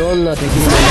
どんな敵も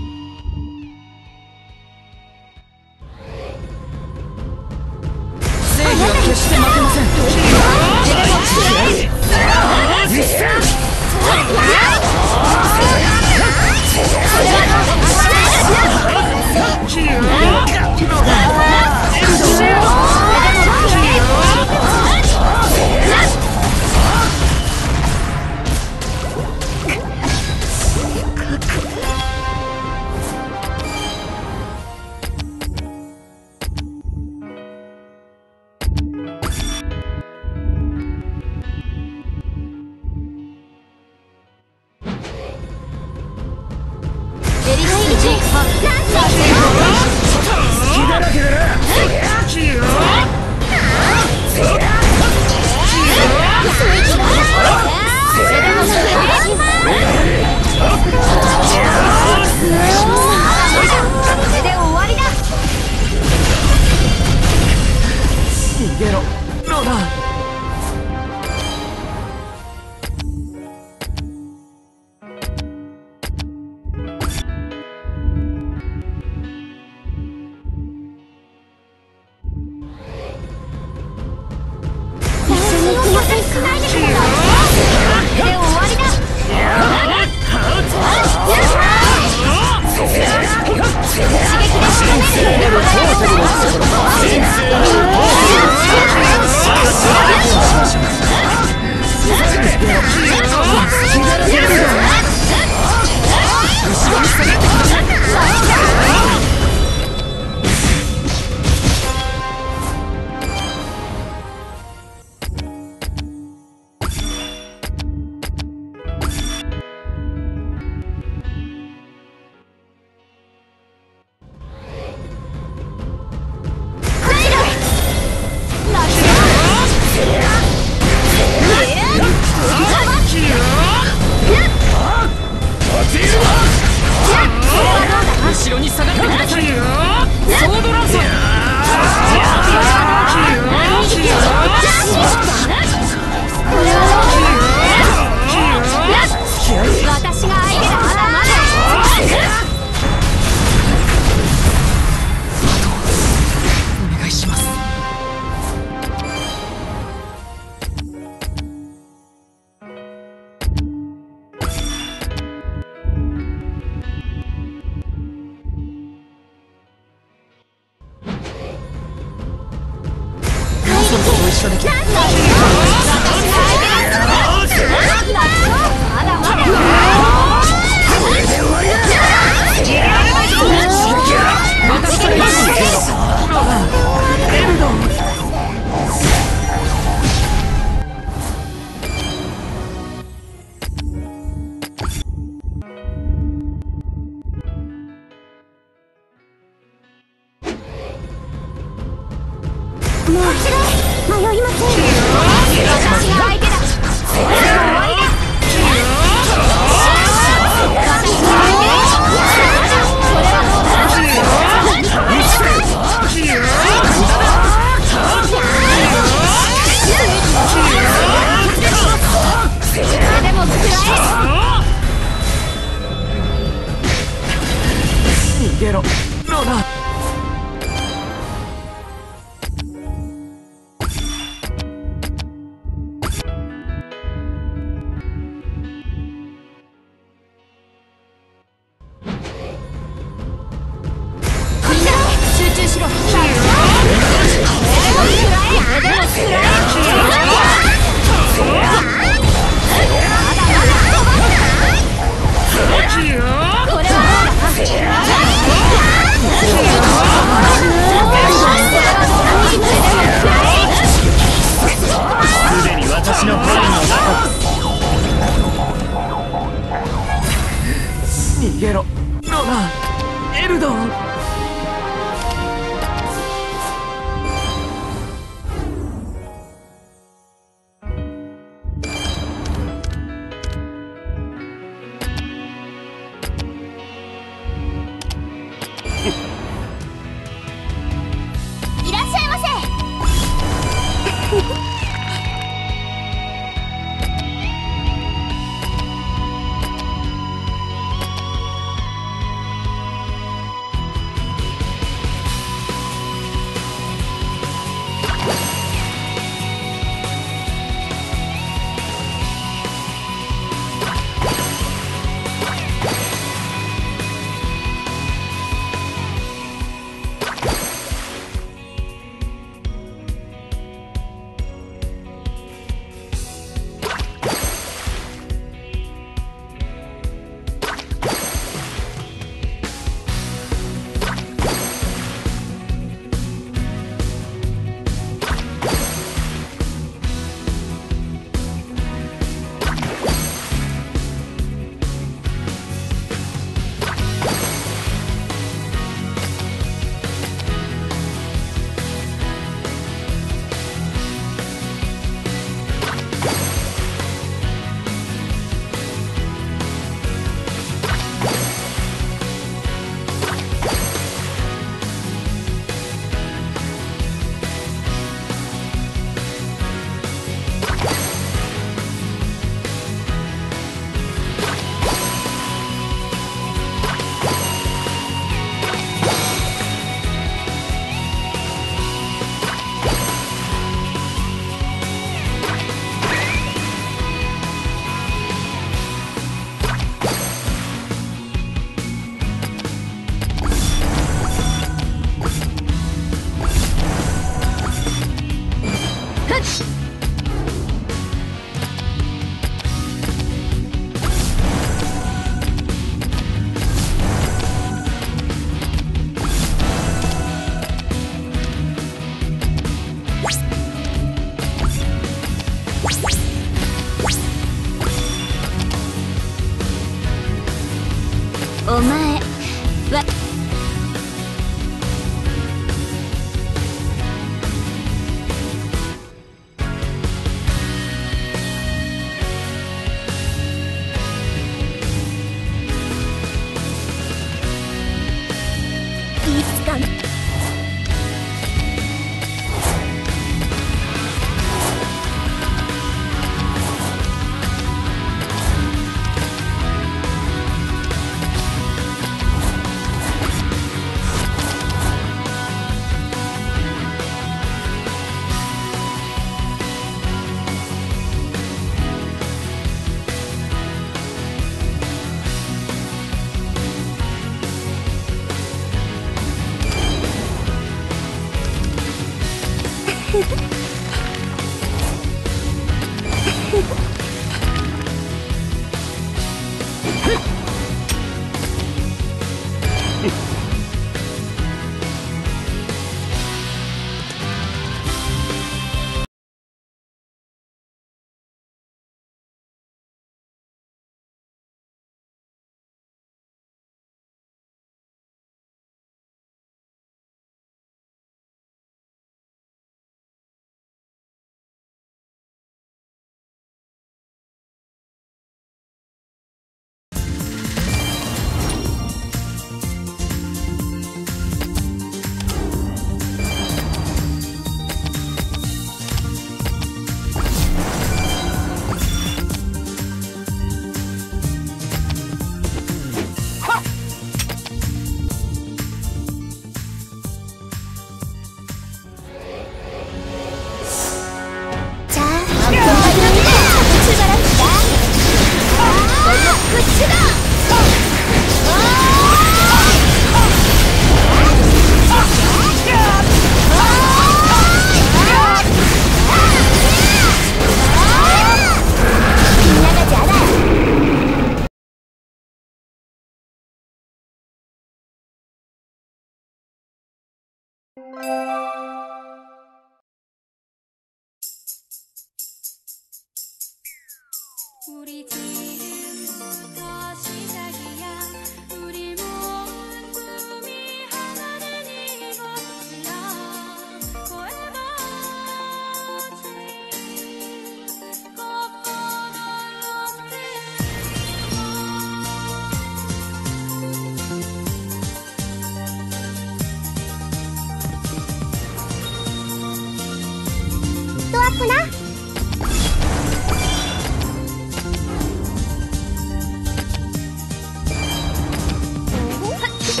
エ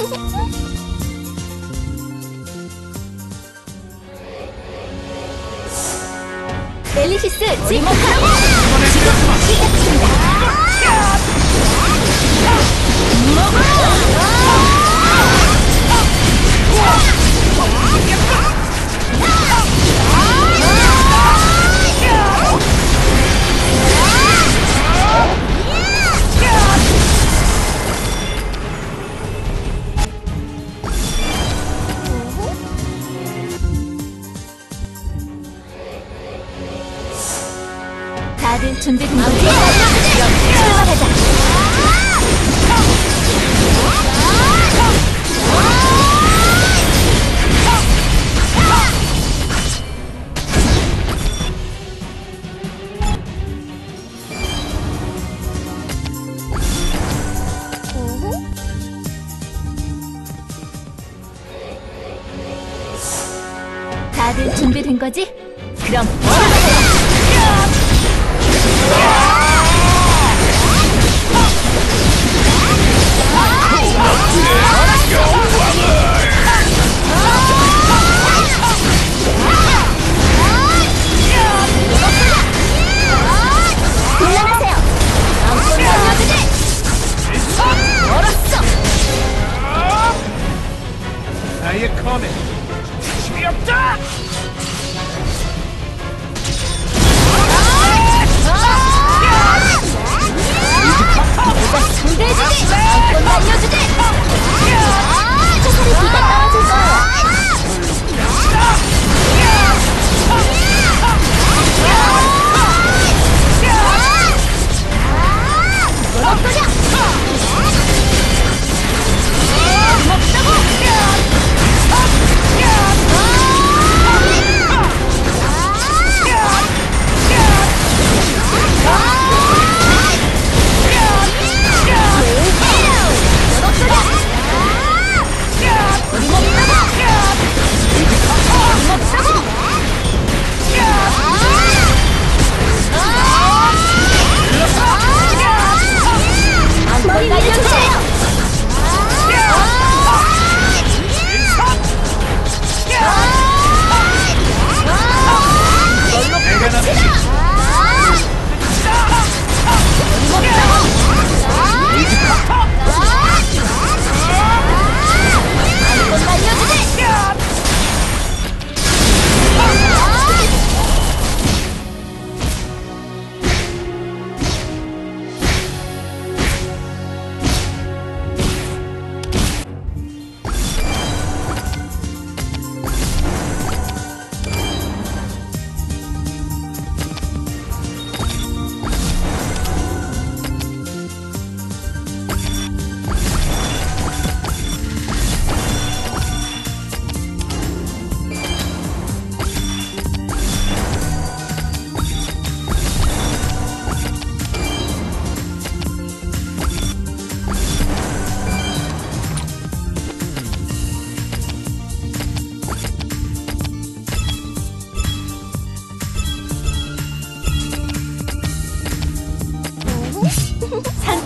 リシスリモカラ准备好了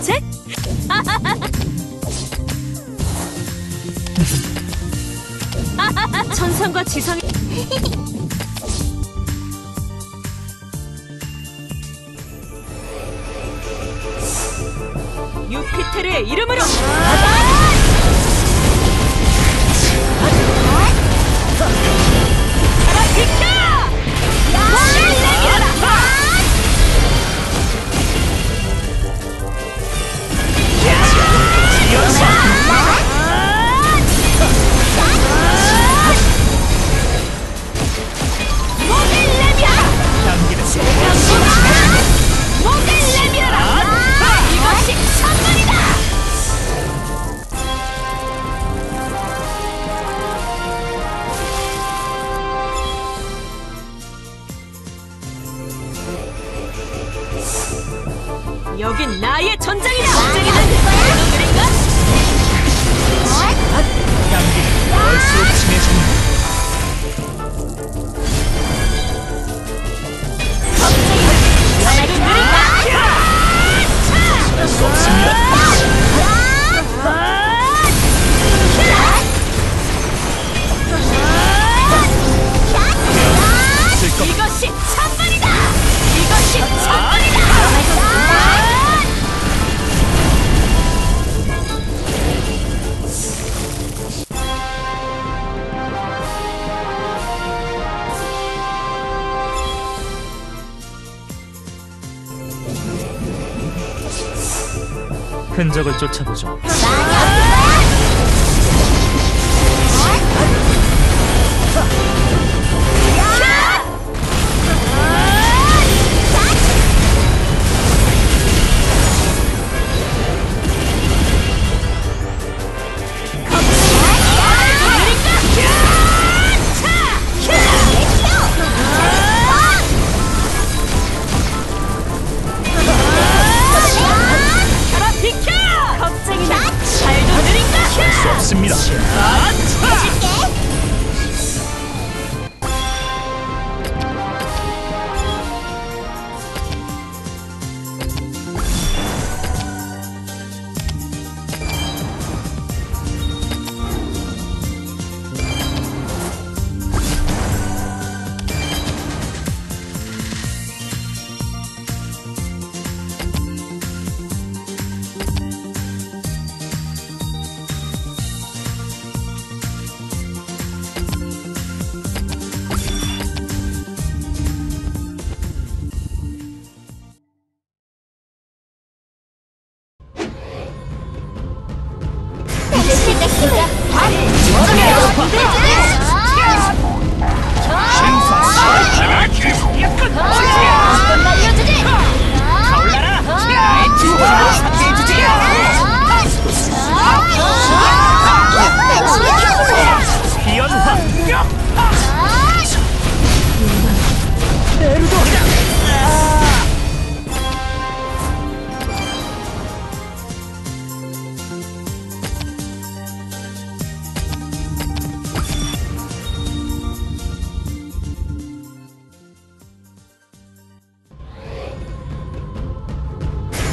책? 천상과 지상의 유피테르의 이름으로 흔적을 쫓아보죠.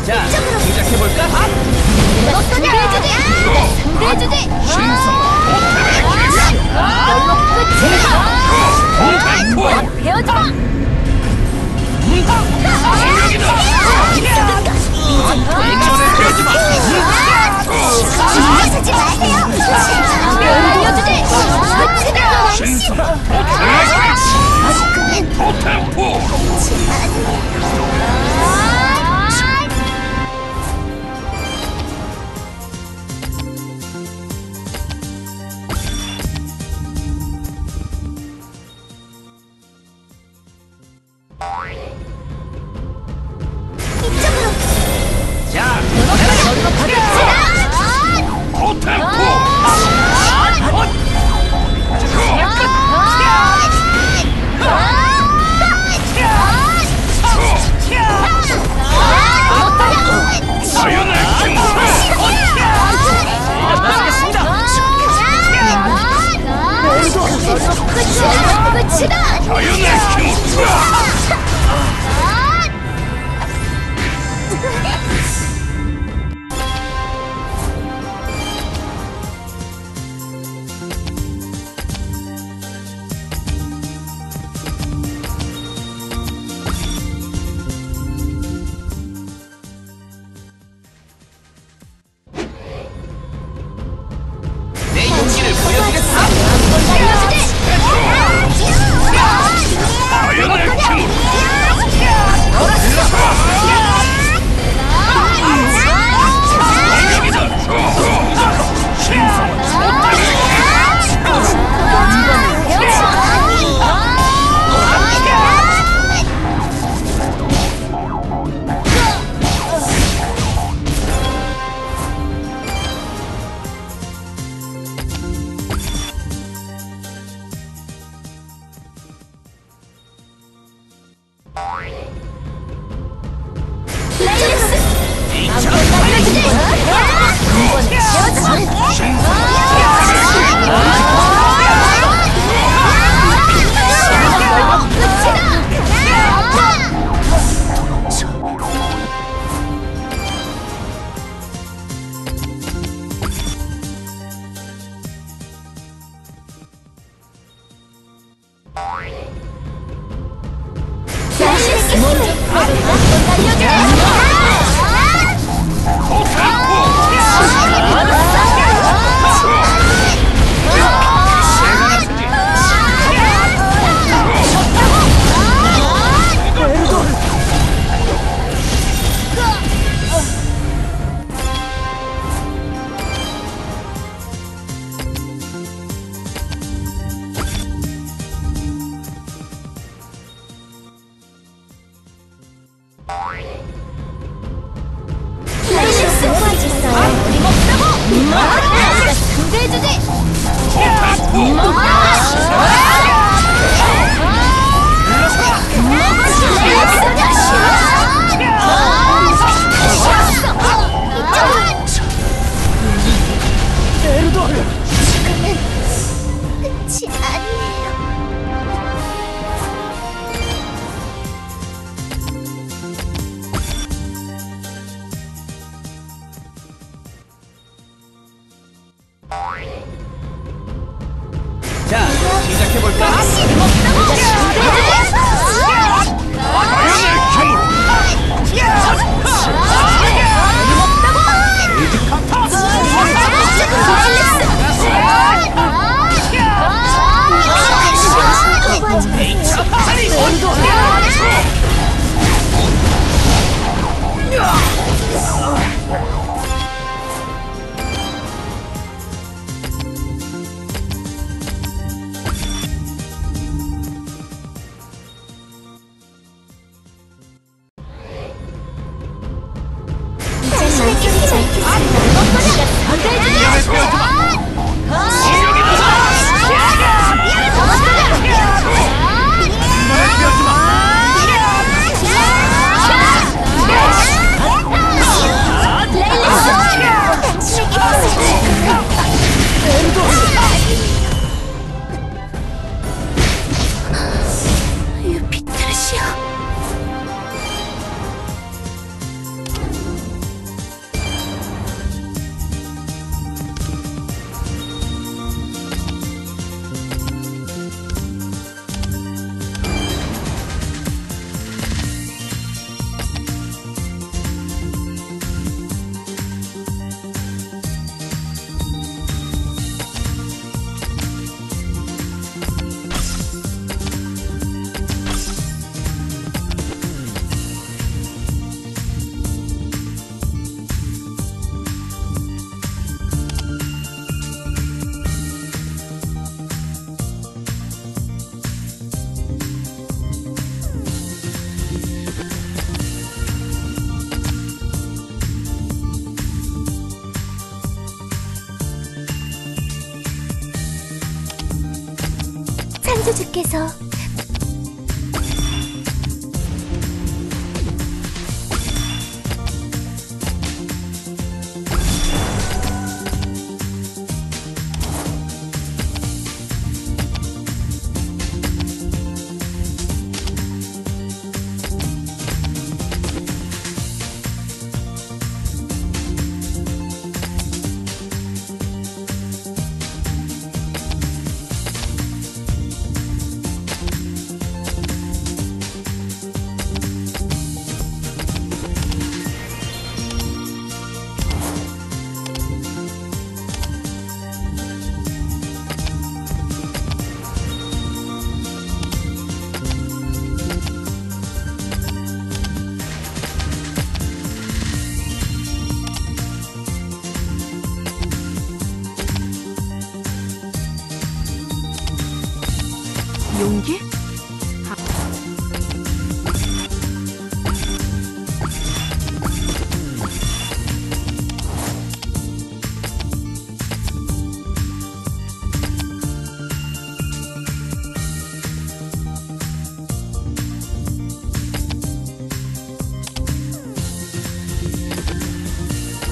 자, 시작해볼까? 마세요! 배워주지! 자, Yeah!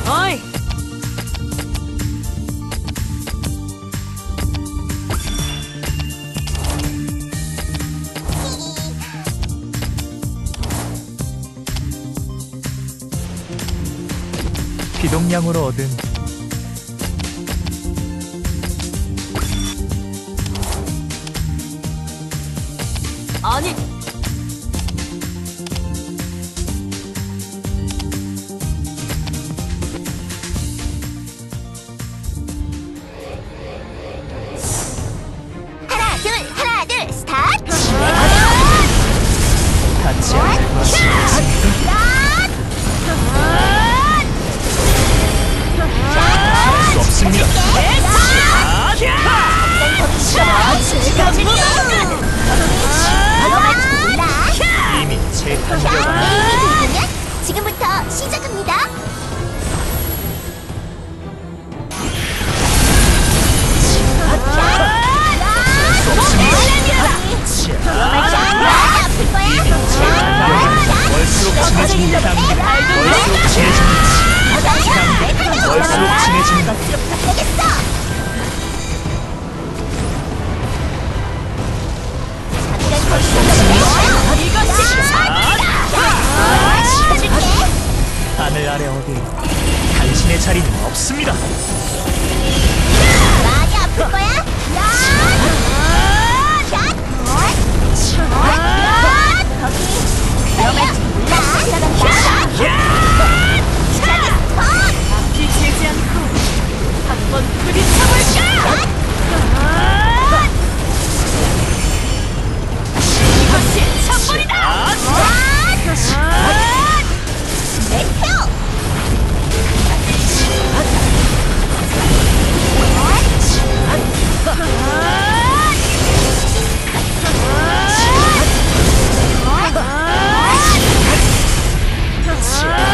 어이! 비동량으로 얻은 친해진다. 하늘 아래 어디 당신의 자리는 없습니다. 많이 아플 거야? 거기 그러면 올라가자. をぶり潰す啊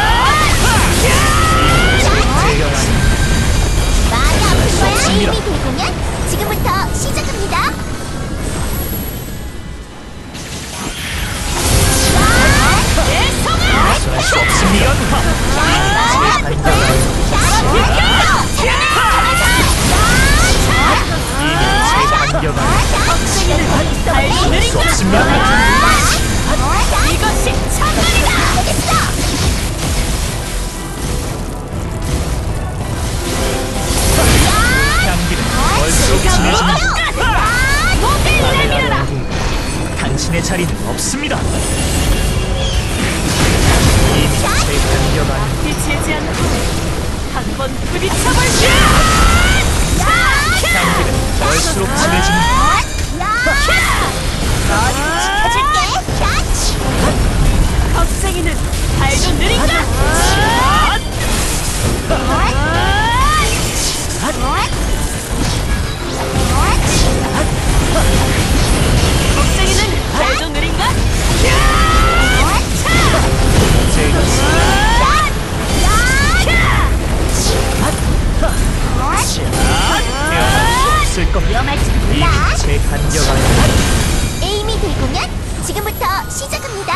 시작합니다.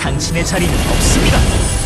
당신의 자리는 없습니다.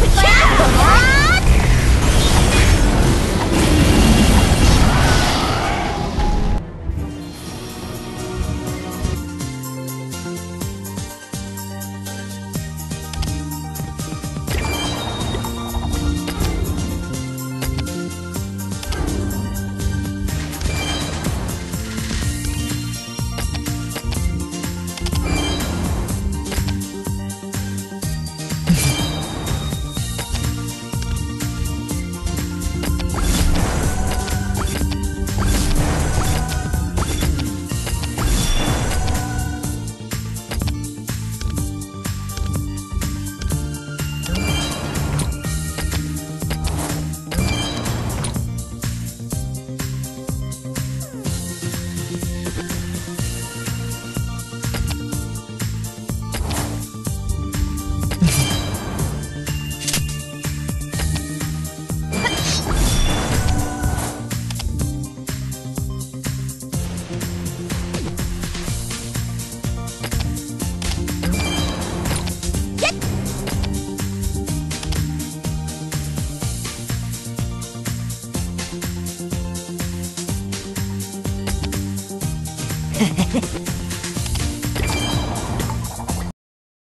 会发